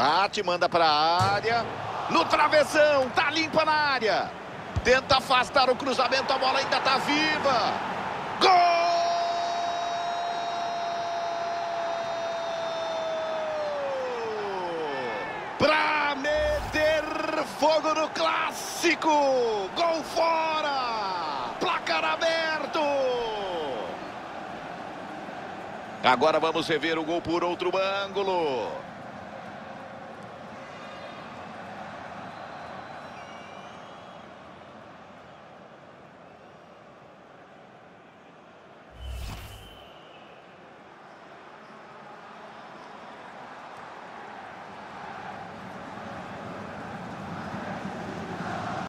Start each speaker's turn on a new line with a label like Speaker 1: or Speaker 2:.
Speaker 1: Bate, manda para a área. No travessão, tá limpa na área. Tenta afastar o cruzamento, a bola ainda tá viva. Gol! Pra meter fogo no clássico. Gol fora. Placar aberto. Agora vamos rever o gol por outro ângulo.